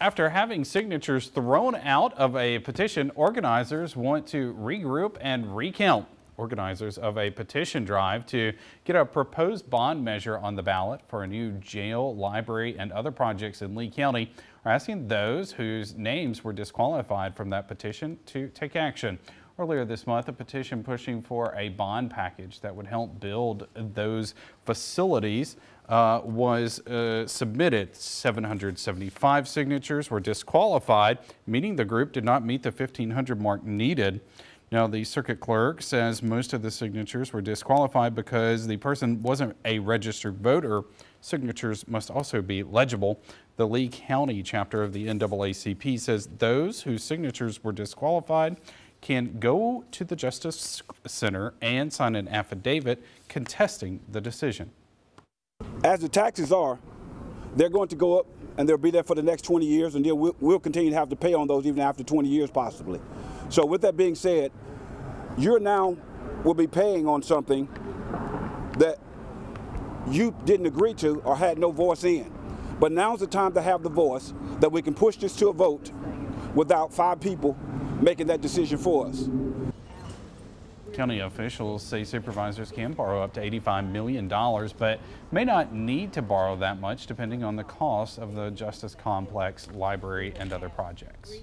After having signatures thrown out of a petition, organizers want to regroup and recount. Organizers of a petition drive to get a proposed bond measure on the ballot for a new jail, library, and other projects in Lee County are asking those whose names were disqualified from that petition to take action. Earlier this month, a petition pushing for a bond package that would help build those facilities uh, was uh, submitted. 775 signatures were disqualified, meaning the group did not meet the 1,500 mark needed. Now, the circuit clerk says most of the signatures were disqualified because the person wasn't a registered voter. Signatures must also be legible. The Lee County chapter of the NAACP says those whose signatures were disqualified can go to the Justice Center and sign an affidavit contesting the decision. As the taxes are, they're going to go up and they'll be there for the next 20 years and we'll, we'll continue to have to pay on those even after 20 years possibly. So with that being said, you're now will be paying on something that you didn't agree to or had no voice in. But now's the time to have the voice that we can push this to a vote without five people making that decision for us. County officials say supervisors can borrow up to $85 million, but may not need to borrow that much depending on the cost of the Justice Complex, library, and other projects.